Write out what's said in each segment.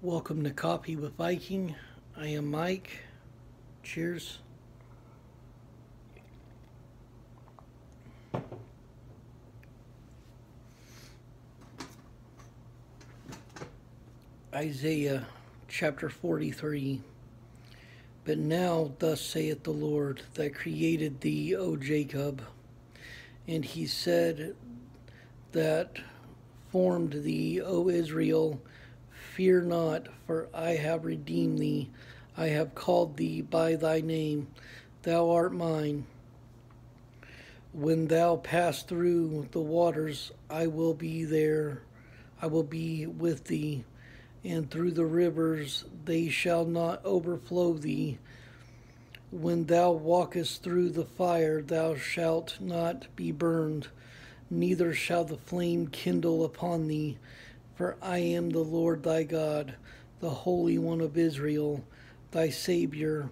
Welcome to Coffee with Viking. I am Mike. Cheers. Isaiah chapter 43. But now, thus saith the Lord that created thee, O Jacob, and he said that formed thee, O Israel, Fear not, for I have redeemed thee. I have called thee by thy name. Thou art mine. When thou pass through the waters, I will be there. I will be with thee. And through the rivers, they shall not overflow thee. When thou walkest through the fire, thou shalt not be burned, neither shall the flame kindle upon thee for I am the Lord thy God, the Holy One of Israel, thy Savior.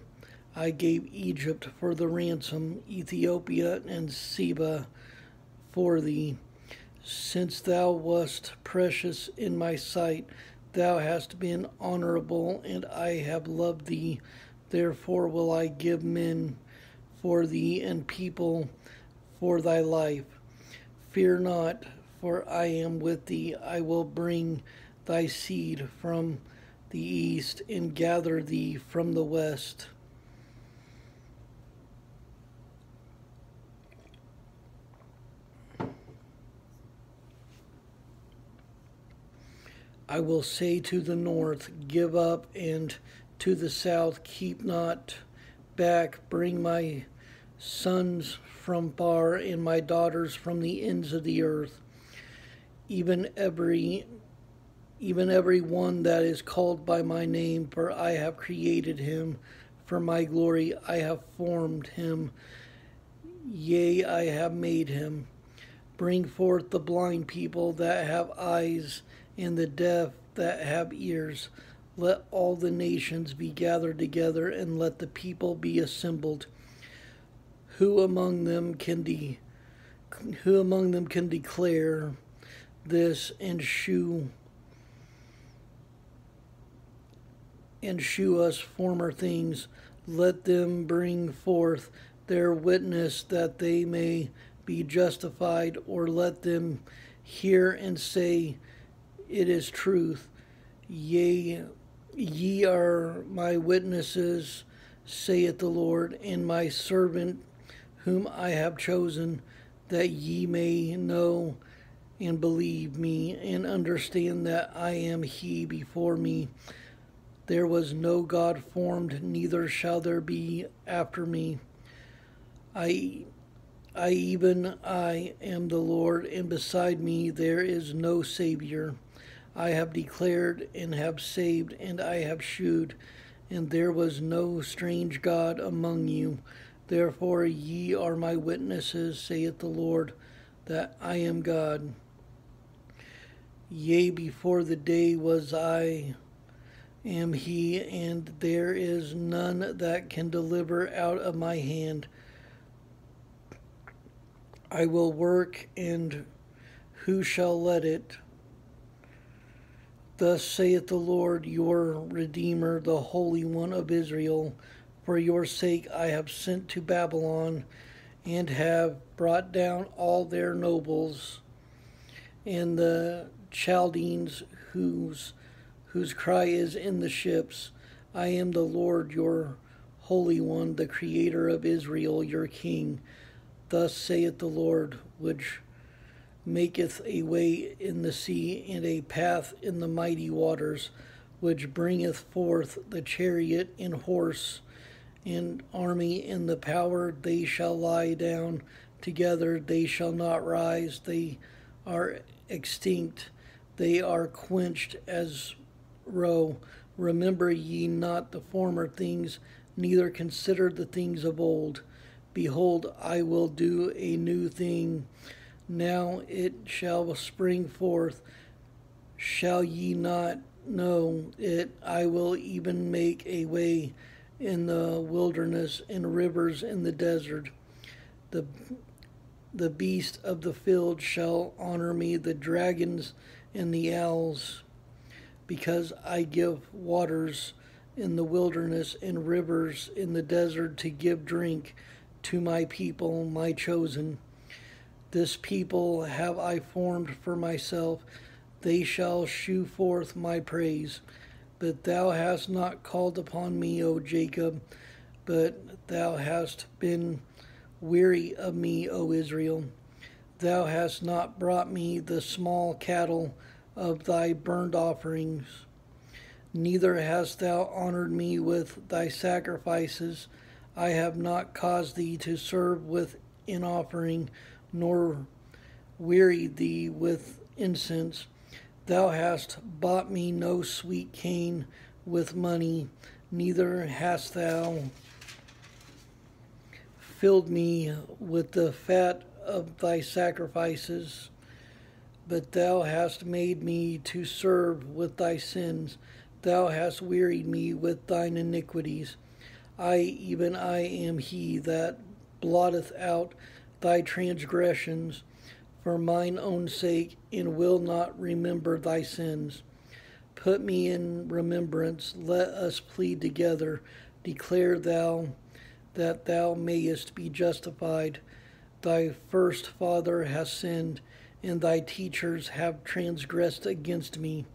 I gave Egypt for the ransom, Ethiopia and Seba for thee. Since thou wast precious in my sight, thou hast been honorable, and I have loved thee. Therefore will I give men for thee and people for thy life. Fear not, for I am with thee. I will bring thy seed from the east and gather thee from the west. I will say to the north, Give up, and to the south, Keep not back. Bring my sons from far and my daughters from the ends of the earth even every even every one that is called by my name, for I have created him for my glory. I have formed him, yea, I have made him. Bring forth the blind people that have eyes, and the deaf that have ears. Let all the nations be gathered together, and let the people be assembled. Who among them can de- who among them can declare? This and shew and shew us former things. Let them bring forth their witness that they may be justified or let them hear and say it is truth. Yea ye are my witnesses saith the lord and my servant whom i have chosen that ye may know and believe me and understand that I am He before me. There was no God formed, neither shall there be after me. I, I even I am the Lord, and beside me there is no Savior. I have declared and have saved, and I have shewed, and there was no strange God among you. Therefore ye are my witnesses, saith the Lord, that I am God. Yea, before the day was I am he, and there is none that can deliver out of my hand. I will work, and who shall let it? Thus saith the Lord your Redeemer, the Holy One of Israel For your sake I have sent to Babylon, and have brought down all their nobles, and the Chaldeans whose whose cry is in the ships, I am the Lord your Holy One, the Creator of Israel, your King. Thus saith the Lord, which maketh a way in the sea and a path in the mighty waters, which bringeth forth the chariot and horse and army in the power. They shall lie down together, they shall not rise, they are extinct they are quenched as roe. Remember ye not the former things, neither consider the things of old. Behold, I will do a new thing. Now it shall spring forth. Shall ye not know it? I will even make a way in the wilderness and rivers in the desert. The the beast of the field shall honor me, the dragons and the owls. because I give waters in the wilderness and rivers in the desert to give drink to my people, my chosen. This people have I formed for myself, they shall shew forth my praise. But thou hast not called upon me, O Jacob, but thou hast been weary of me, O Israel. Thou hast not brought me the small cattle of thy burnt offerings, neither hast thou honored me with thy sacrifices. I have not caused thee to serve with an offering, nor wearied thee with incense. Thou hast bought me no sweet cane with money, neither hast thou filled me with the fat of thy sacrifices. But thou hast made me to serve with thy sins. Thou hast wearied me with thine iniquities. I, even I, am he that blotteth out thy transgressions for mine own sake, and will not remember thy sins. Put me in remembrance, let us plead together. Declare thou that thou mayest be justified. Thy first father has sinned, and thy teachers have transgressed against me.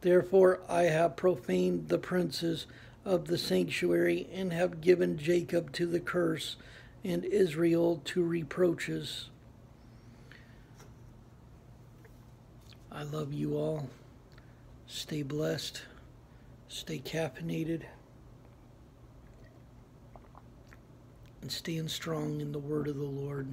Therefore I have profaned the princes of the sanctuary, and have given Jacob to the curse, and Israel to reproaches. I love you all. Stay blessed. Stay caffeinated. And staying strong in the word of the Lord.